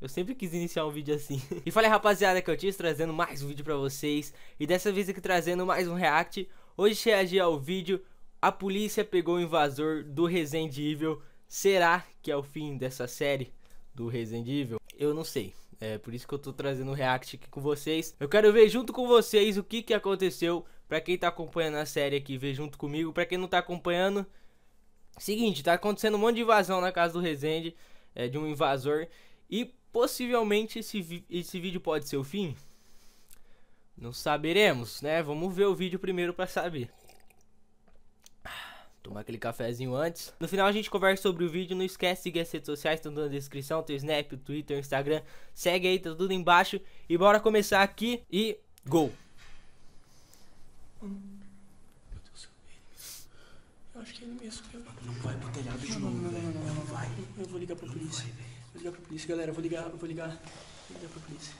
Eu sempre quis iniciar um vídeo assim. e falei, rapaziada, que eu tinha trazendo mais um vídeo pra vocês. E dessa vez aqui trazendo mais um react. Hoje reagir ao vídeo. A polícia pegou o invasor do Resident Evil. Será que é o fim dessa série do Resident Evil? Eu não sei. É por isso que eu tô trazendo o react aqui com vocês. Eu quero ver junto com vocês o que que aconteceu. Pra quem tá acompanhando a série aqui, ver junto comigo. Pra quem não tá acompanhando, seguinte, tá acontecendo um monte de invasão na casa do Resende. É, de um invasor. E possivelmente esse, esse vídeo pode ser o fim? Não saberemos, né? Vamos ver o vídeo primeiro pra saber. Tomar aquele cafezinho antes. No final a gente conversa sobre o vídeo. Não esquece de seguir as redes sociais, estão na descrição. Tem o Snap, o Twitter, o Instagram. Segue aí, tá tudo embaixo. E bora começar aqui e... Gol! Meu Deus, eu acho que ele mesmo. Não vai pro telhado de novo, não, vai. Eu vou ligar pra polícia. vai, ligar pra polícia, galera. Eu vou ligar, eu vou ligar. Vou ligar pra polícia.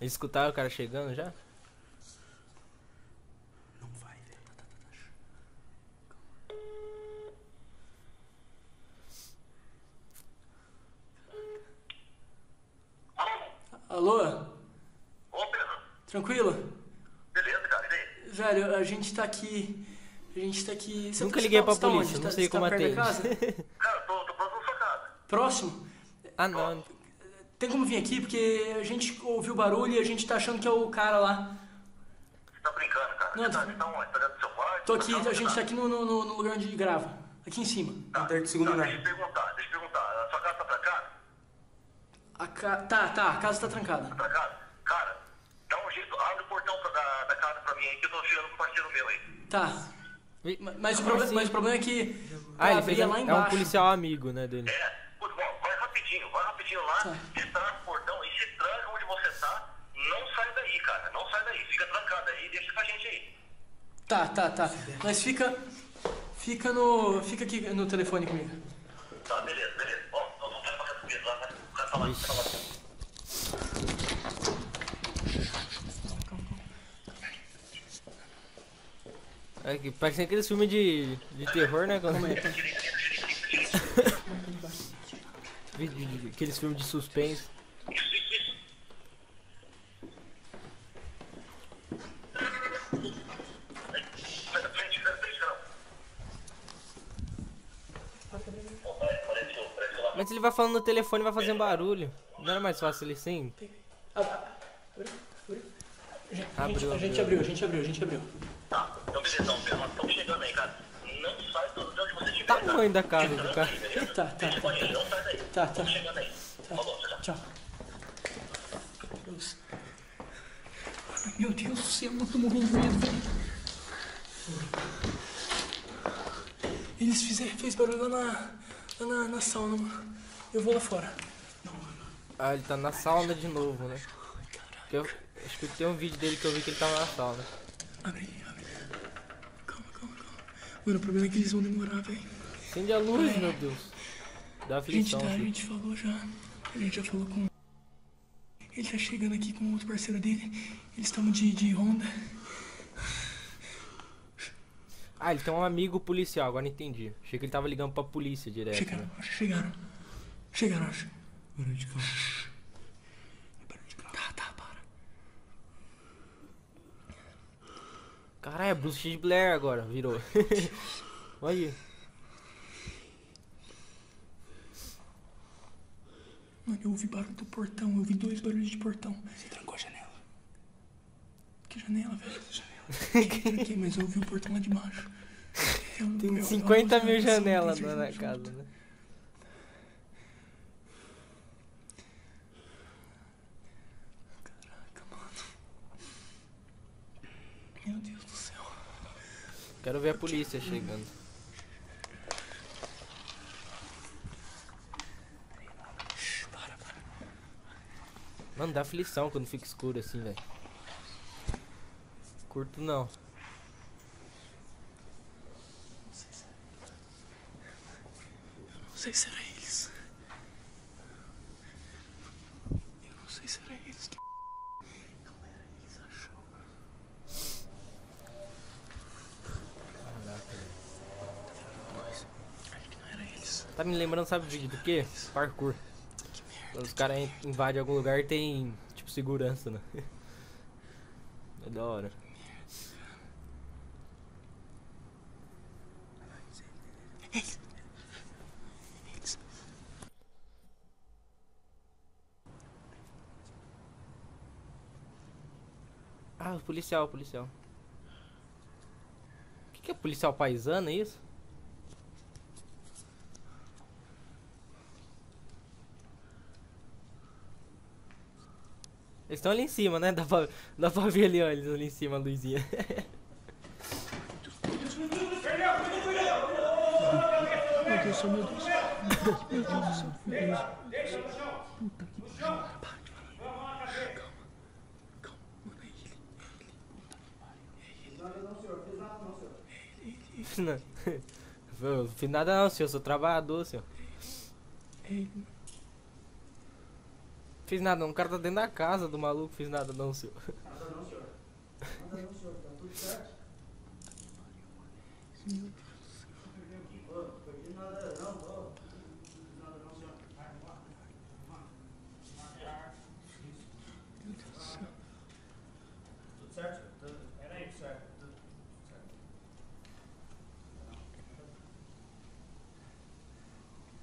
Eles escutaram o cara chegando já? Não vai, velho. Tá, tá, tá, Alô? Ô Pedro, Tranquilo? beleza, cara? E aí? Velho, a gente tá aqui. A gente tá aqui. Você- Nunca liguei tá- pra tá polícia, onde? não Tá- sei você tá como atende. casa? Cara, tô, tô próximo da sua casa. Próximo? ah, não. Tem como vir aqui? Porque a gente ouviu barulho e a gente tá achando que é o cara lá. Você tá brincando, cara? Não, você, tá, tá onde? Tá dentro do seu quarto? Tô aqui, Tá a gente tá aqui no, no, no- lugar onde grava. Aqui em cima. Tá, de segundo tá, andar. Deixa eu perguntar, deixa eu perguntar. A sua casa tá trancada? A ca... Tá, tá, a casa tá trancada. Tá trancada? Cara, dá um jeito, abre o portão pra, da, da casa pra mim aí que eu tô chegando com um parceiro meu aí. Tá. Ih, Ma- Mas o, como proble- assim? mas o problema é que. Ah, ele abria fez lá é um embaixo. policial amigo, né, dele. É, putz, bom, vai rapidinho, vai lá, Tá. destranca o portão e se tranca onde você tá. Não sai daí, cara, não sai daí. Fica trancado aí e deixa com a gente aí. Tá, tá, tá. Mas fica. Fica no. Fica aqui no telefone comigo. Tá, beleza, beleza. Ó, então vamos pra Pedro lá, vai vai falar, vai falar. É que parece aqueles filmes de, de terror, né? Quando... De- de- aqueles filmes de suspense. Mas ele vai falando no telefone vai fazendo barulho. Não era mais fácil ele sim? Abriu? Abriu? A gente, Abriu, a gente abriu. a gente abriu. Tá, então beleza, então, Pedro, nós estamos chegando aí, cara. Não sai do- de onde você estiver. Tamanho Tá da casa do cara. Tá, tá, Deixa com não tá, tá. Estamos chegando aí. Falou, tchau, tchau. Tchau. Deus. Ai, Meu Deus do céu, eu tô morrendo de medo, velho. Eles fizeram, fez barulho lá na, lá na, na sauna, mano. Eu vou lá fora. Ah, ele tá na sauna de novo, né? Que eu, acho que tem um vídeo dele que eu vi que ele tava na sauna. Abre, abre. Calma, calma, calma. Mano, o problema é que eles vão demorar, velho. Acende a luz, meu Deus. Dá A gente, aflição. tá, a gente falou já. A gente já falou com. Ele tá chegando aqui com outro parceiro dele. Eles estão de, de Honda. Ah, ele tem um amigo policial, agora entendi. Achei que ele tava ligando pra polícia direto. Chegaram, Né? acho que chegaram. Chegaram, acho. Barulho de carro. Barulho de carro. Tá, tá, para. Caralho, é Bruce de Blair agora, virou. Olha aí. Eu ouvi barulho do portão. Eu ouvi dois barulhos de portão. Você trancou a janela. Que janela, velho? Tranquei, tranquei, mas eu ouvi o portão lá de baixo. Eu- Tem eu- 50 eu- mil janelas na, na casa, né? Caraca, mano. Meu Deus do céu. Quero ver a polícia chegando. Shhh, para, para. Mano, dá aflição quando fica escuro assim, velho. Curto não. Não sei se era eles. Eu não sei se era eles. Que não era eles, achou? Caraca, velho. Acho que não era eles. Tá me lembrando, sabe vídeo do quê? Parkour. Quando os caras invadem algum lugar tem, tipo, segurança, né? É da hora. Ah, o policial, o policial. O que, que é policial paisano, é isso? Eles estão ali em cima, né? Dá pra, dá pra ver ali, ó, eles ali em cima, a luzinha. Meu Deus, meu Deus. Meu Deus do céu, meu Deus. Puta que pariu. Para de falar. Calma. Calma, mano, é ele. Não. Fiz nada não, senhor. Sou trabalhador, senhor. É ele. Fiz nada não. O cara tá dentro da casa do maluco. Fiz nada não, senhor. Meu Deus. Meu Deus.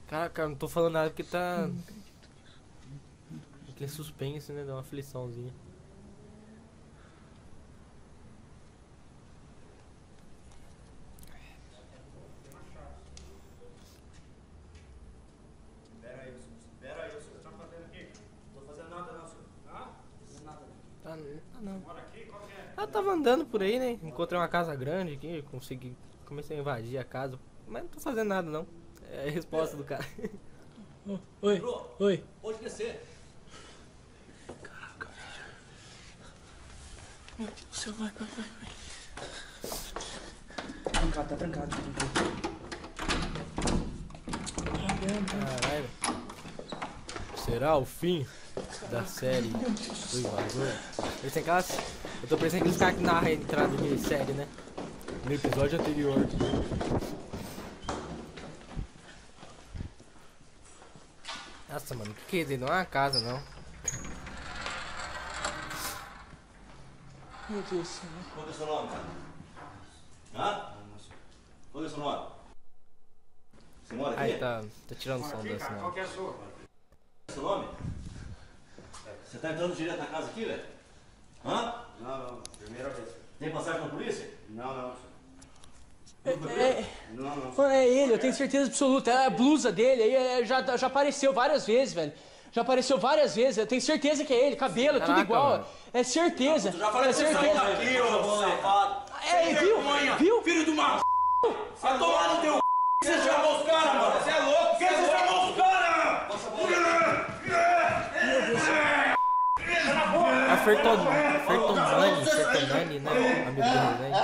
Caraca, eu não falando nada porque tá. Aquele suspense, né? Dá uma afliçãozinha. Pera aí, senhor. Pera aí, senhor. O que tá fazendo aqui? Não tô fazendo nada não, senhor. Não tô fazendo nada não. Tá, ah, não. Mora aqui? Qual que é? Eu tava andando por aí, né? Encontrei uma casa grande aqui, consegui. Comecei a invadir a casa. Mas não tô fazendo nada não. É a resposta do cara. Oh, oi, oi. Pode descer. Meu Deus do céu, vai, vai, vai. vai. Trancado, tá trancado. Caralho. Será o fim da série do invasor? Eles têm aquelas. Eu tô pensando que os caras que a entrada de série, né? No episódio anterior. Nossa, mano, o que, que é isso? Não é uma casa, não. Meu Deus do céu. Qual que é o seu nome, cara? Hã? Qual que é o seu nome? Você mora aqui? Aí tá, tá tirando o som desse Qual não. que é a sua? Qual é o seu nome? Você tá entrando direto na casa aqui, velho? Hã? Não, não. Primeira vez. Tem passagem na polícia? Não, não. senhor. É, Não, não. Mano, é ele, eu tenho certeza absoluta. É a blusa dele aí é, já, já apareceu várias vezes, velho. Já apareceu várias vezes, eu tenho certeza que é ele, cabelo, tudo Caraca, igual. mano. É certeza. Já falei é certeza. daqui, ô safado. É, viu? Viu? Filho de uma Vai tomar no teu. Você chamou os caras, mano? Você é louco? Você chamou os caras? A Ferton... Fertonani, Fertonani, né? Amigo do Renan.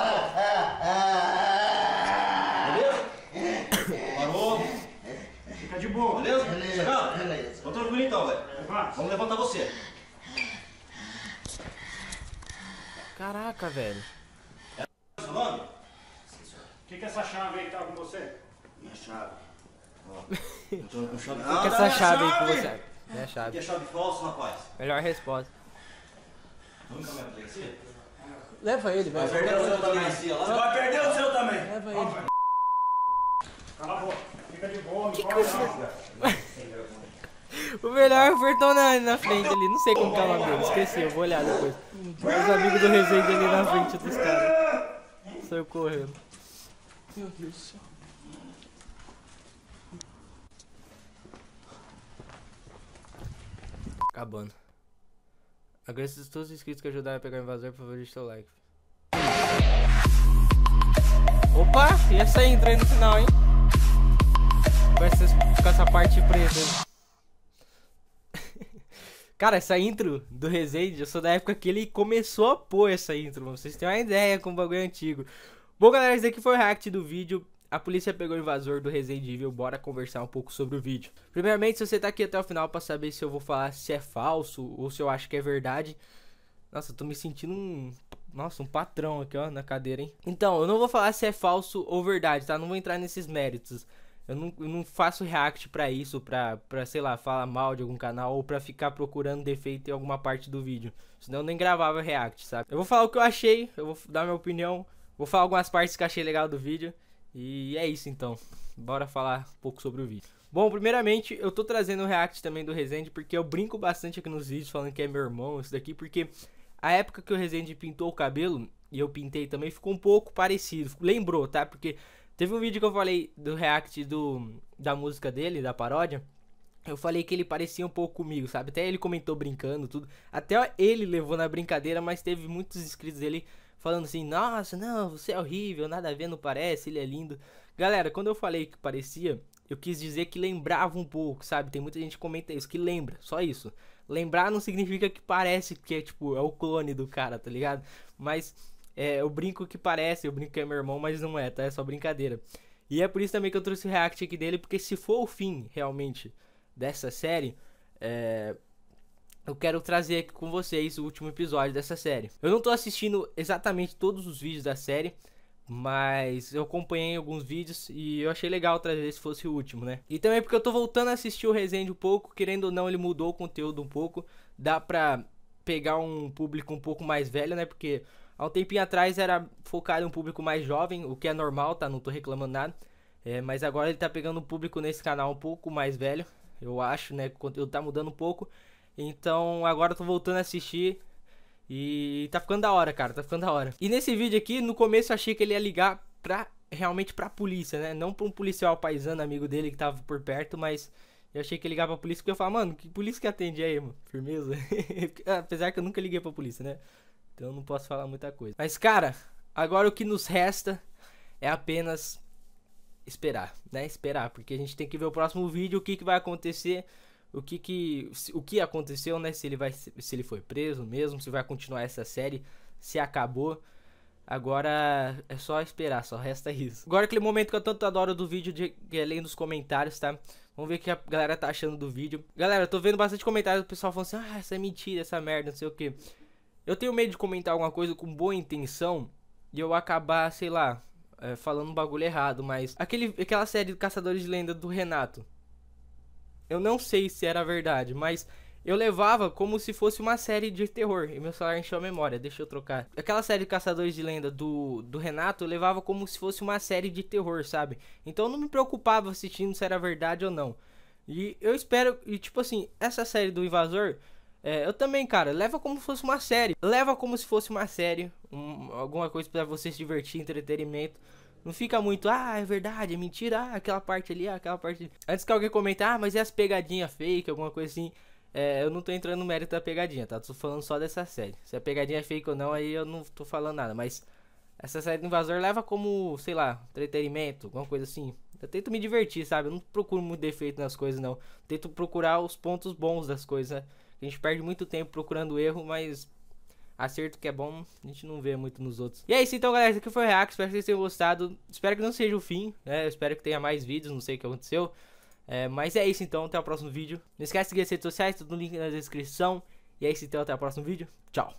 Beleza? Parou? Fica de boa. Beleza? Chegando? Tô tranquilo então, velho. Vamos levantar você. Caraca, velho. Seu nome? O que, que é essa chave aí que tá com você? Minha chave. Ó. Eu tô com chave. O que é essa chave aí com você? É a Que chave. é chave falsa, rapaz? Melhor resposta. Caminhar pra delegacia? Leva ele, velho. o seu também vai perder o seu também. Leva ele. Não corre não. O melhor é o Fertonani na frente ali. Não sei como que é o nome dele. Esqueci, eu vou olhar depois. Os amigos do Resende ali na frente dos caras. Saiu correndo. Meu Deus do céu. Acabando. Agradeço a todos os inscritos que ajudaram a pegar o invasor, por favor, deixe seu like. Opa! E essa intro aí no final, hein? Com essa, com essa parte preta. Cara, essa intro do Resende, eu sou da época que ele começou a pôr essa intro, mano. Vocês têm uma ideia com o bagulho antigo. Bom, galera, esse aqui foi o react do vídeo. A polícia pegou o invasor do Resident Evil, bora conversar um pouco sobre o vídeo. Primeiramente, se você tá aqui até o final pra saber se eu vou falar se é falso ou se eu acho que é verdade. Nossa, eu tô me sentindo um... Nossa, um patrão aqui, ó, na cadeira, hein? Então, eu não vou falar se é falso ou verdade, tá? Não vou entrar nesses méritos. Eu não, eu não faço react pra isso, pra, pra, sei lá, falar mal de algum canal ou pra ficar procurando defeito em alguma parte do vídeo. Senão eu nem gravava react, sabe? Eu vou falar o que eu achei, eu vou dar minha opinião, vou falar algumas partes que achei legal do vídeo. E é isso então. Bora falar um pouco sobre o vídeo. Bom, primeiramente, eu tô trazendo o react também do Resende porque eu brinco bastante aqui nos vídeos falando que é meu irmão, isso daqui, porque a época que o Resende pintou o cabelo, e eu pintei também, ficou um pouco parecido. Lembrou, tá? Porque Teve um vídeo que eu falei do react do, da música dele, da paródia. Eu falei que ele parecia um pouco comigo, sabe? Até ele comentou brincando, tudo. Até ele levou na brincadeira, mas teve muitos inscritos dele falando assim: Nossa, não, você é horrível, nada a ver, não parece, ele é lindo. Galera, quando eu falei que parecia, eu quis dizer que lembrava um pouco, sabe? Tem muita gente que comenta isso, que lembra, só isso. Lembrar não significa que parece que é tipo, é o clone do cara, tá ligado? Mas é, eu brinco que parece, eu brinco que é meu irmão, mas não é, tá? É só brincadeira. E é por isso também que eu trouxe o react aqui dele, porque se for o fim, realmente, dessa série, é, eu quero trazer aqui com vocês o último episódio dessa série. Eu não tô assistindo exatamente todos os vídeos da série, mas eu acompanhei alguns vídeos e eu achei legal trazer se fosse o último, né? E também porque eu tô voltando a assistir o Resende um pouco, querendo ou não, ele mudou o conteúdo um pouco. Dá pra pegar um público um pouco mais velho, né? Porque Há um tempinho atrás era focado em um público mais jovem, o que é normal, tá? Não tô reclamando nada. É, mas agora ele tá pegando um público nesse canal um pouco mais velho, eu acho, né? O conteúdo tá mudando um pouco. Então agora eu tô voltando a assistir. E tá ficando da hora, cara, tá ficando da hora. E nesse vídeo aqui, no começo eu achei que ele ia ligar pra, realmente pra polícia, né? Não pra um policial paisano, amigo dele que tava por perto, mas eu achei que ia ligar pra polícia, porque eu falava, mano, que polícia que atende aí, mano? Firmeza? Apesar que eu nunca liguei pra polícia, né? Então não posso falar muita coisa. Mas, cara, agora o que nos resta é apenas esperar, né? Esperar, porque a gente tem que ver o próximo vídeo, o que, que vai acontecer, o que que o que aconteceu, né? Se ele vai se ele foi preso mesmo, se vai continuar essa série, se acabou. Agora é só esperar, só resta isso. Agora aquele momento que eu tanto adoro do vídeo de, de além dos comentários, tá? Vamos ver o que a galera tá achando do vídeo. Galera, eu tô vendo bastante comentários do pessoal falando assim: "Ah, essa é mentira, essa merda, não sei o que". Eu tenho medo de comentar alguma coisa com boa intenção e eu acabar, sei lá, é, falando um bagulho errado, mas aquele, aquela série de Caçadores de Lenda do Renato. Eu não sei se era verdade, mas eu levava como se fosse uma série de terror. E meu celular encheu a memória, deixa eu trocar. Aquela série de Caçadores de Lenda do, do Renato, eu levava como se fosse uma série de terror, sabe? Então eu não me preocupava assistindo se era verdade ou não. E eu espero, e tipo assim, essa série do Invasor, é, eu também, cara, leva como se fosse uma série. Leva como se fosse uma série. Um, alguma coisa para você se divertir, entretenimento. Não fica muito, ah, é verdade, é mentira, ah, aquela parte ali, ah, aquela parte. Antes que alguém comente, ah, mas é as pegadinhas fake, alguma coisa assim. É, eu não tô entrando no mérito da pegadinha, tá? Tô falando só dessa série. Se a pegadinha é fake ou não, aí eu não tô falando nada. Mas essa série do Invasor leva como, sei lá, entretenimento, alguma coisa assim. Eu tento me divertir, sabe? Eu não procuro muito defeito nas coisas, não. Tento procurar os pontos bons das coisas, né? A gente perde muito tempo procurando erro, mas acerto que é bom, a gente não vê muito nos outros. E é isso então, galera. Esse aqui foi o React. Espero que vocês tenham gostado. Espero que não seja o fim, né? Eu espero que tenha mais vídeos, não sei o que aconteceu. É, mas é isso então, até o próximo vídeo. Não esquece de seguir as redes sociais, tudo no link na descrição. E é isso então, até o próximo vídeo. Tchau.